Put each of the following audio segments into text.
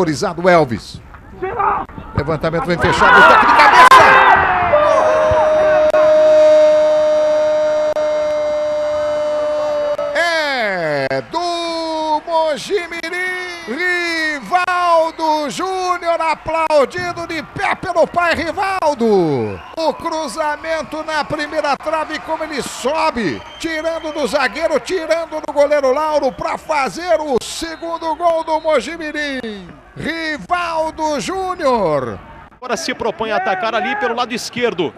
Autorizado Elvis. Levantamento vem fechado, toque de cabeça. É do Mojimirim. Aplaudido de pé pelo pai Rivaldo. O cruzamento na primeira trave, como ele sobe, tirando do zagueiro, tirando do goleiro Lauro para fazer o segundo gol do Mojimirim. Rivaldo Júnior. Agora se propõe a atacar ali pelo lado esquerdo.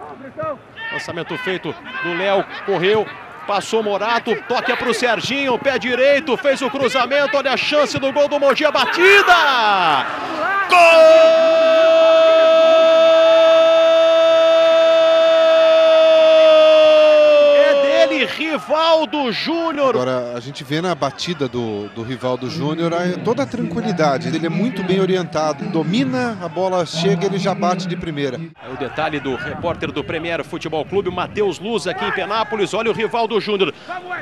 Lançamento feito do Léo, correu, passou Morato, toque para o Serginho, pé direito, fez o cruzamento, olha a chance do gol do Mogi, a batida! Gol! Rivaldo Júnior. Agora, a gente vê na batida do, do Rivaldo Júnior toda a tranquilidade. Ele é muito bem orientado, domina, a bola chega ele já bate de primeira. É o detalhe do repórter do Premier Futebol Clube, Matheus Luz, aqui em Penápolis. Olha o Rivaldo Júnior.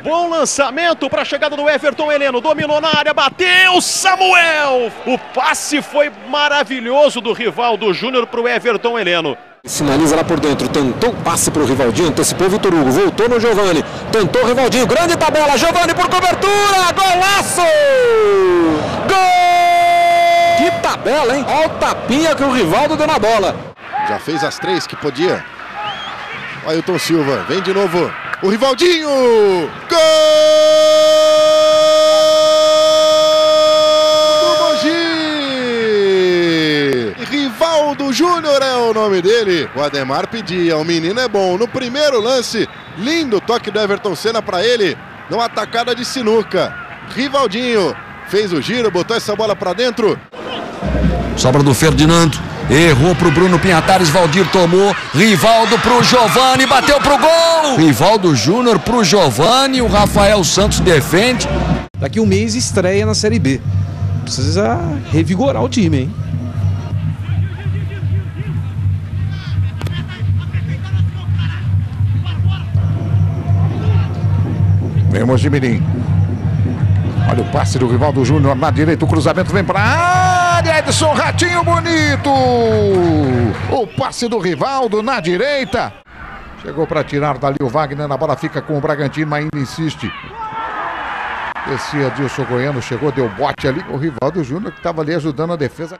Bom lançamento para a chegada do Everton Heleno. Dominou na área, bateu Samuel. O passe foi maravilhoso do Rivaldo Júnior para o Everton Heleno. Sinaliza lá por dentro, tentou o passe pro Rivaldinho, antecipou o Vitor Hugo, voltou no Giovani, tentou o Rivaldinho, grande tabela, Giovani por cobertura, golaço! Gol! Que tabela, hein? Olha o tapinha que o Rivaldo deu na bola. Já fez as três que podia. Ailton Silva, vem de novo. O Rivaldinho! Gol! Júnior é o nome dele. O Ademar pedia, o menino é bom. No primeiro lance, lindo toque do Everton Senna para ele. Numa atacada de sinuca. Rivaldinho fez o giro, botou essa bola para dentro. Sobra do Ferdinando. Errou pro Bruno Pinhatares, Valdir tomou. Rivaldo pro Giovani, bateu pro gol. Rivaldo Júnior pro Giovani, o Rafael Santos defende. Daqui um mês estreia na Série B. Precisa revigorar o time, hein? Vem Mojimirim. Olha o passe do Rivaldo Júnior na direita, o cruzamento vem para área, Edson Ratinho bonito. O passe do Rivaldo na direita. Chegou para tirar dali o Wagner, na bola fica com o Bragantino, ainda insiste. Descia Dilson Goiano, chegou, deu bote ali. O Rivaldo Júnior que estava ali ajudando a defesa.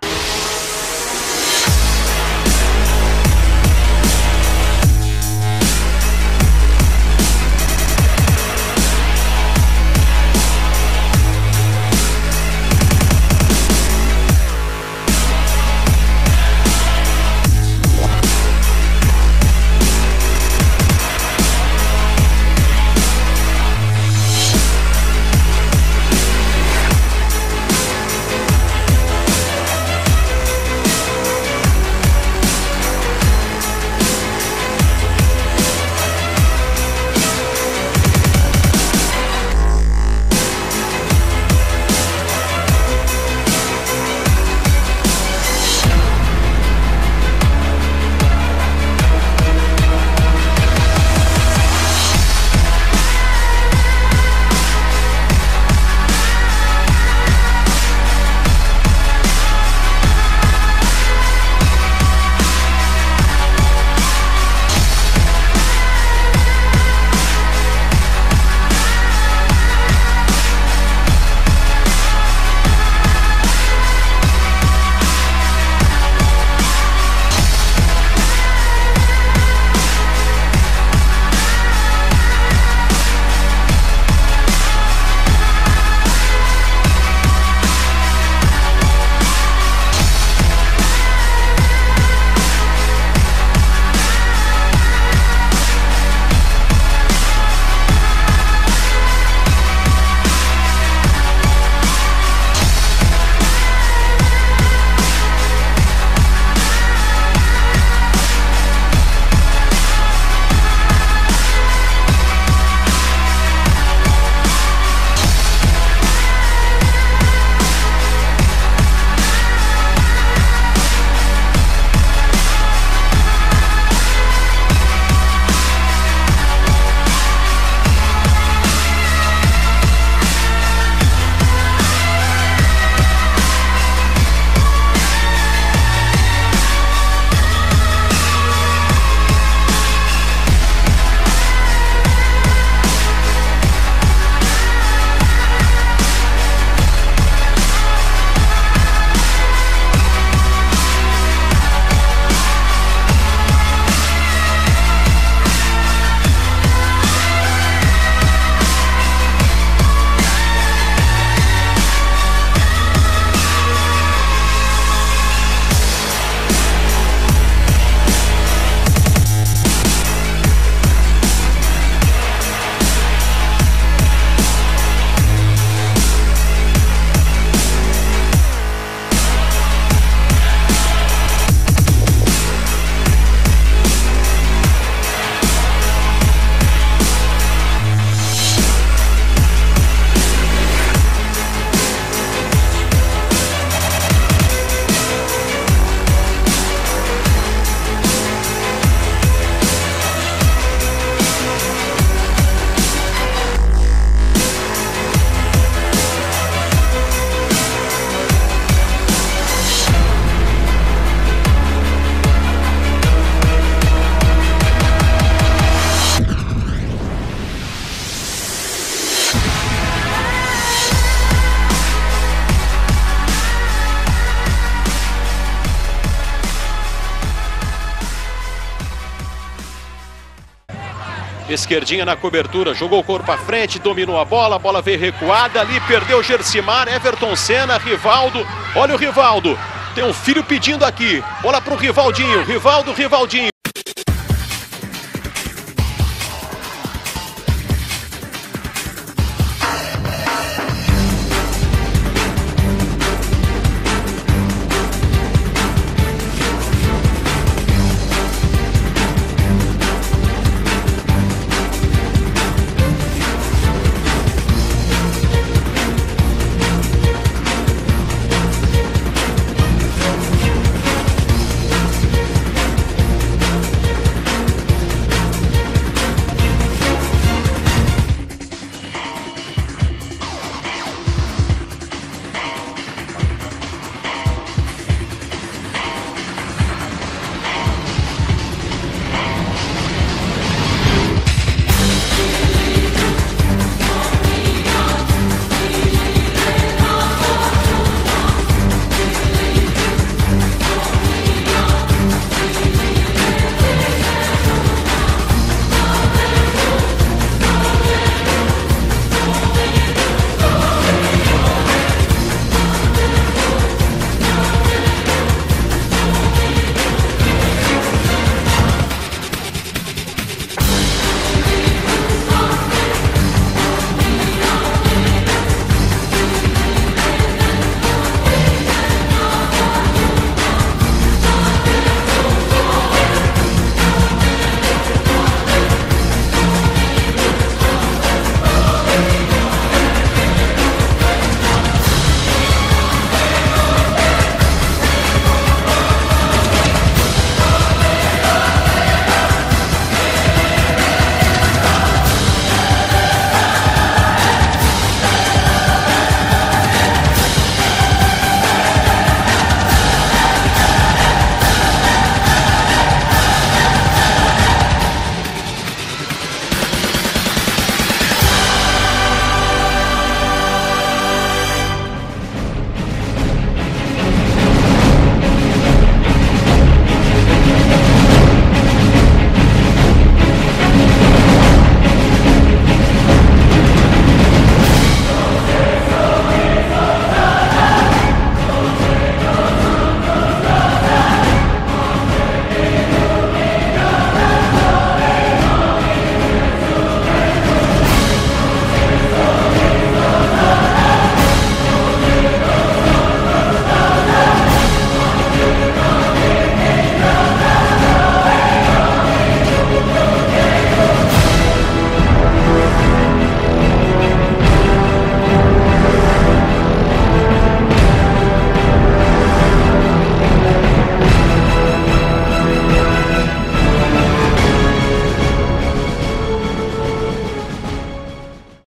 Esquerdinha na cobertura, jogou o corpo à frente, dominou a bola, a bola veio recuada ali, perdeu o Gersimar, Everton Senna, Rivaldo. Olha o Rivaldo, tem um filho pedindo aqui. Bola pro Rivaldinho, Rivaldo, Rivaldinho.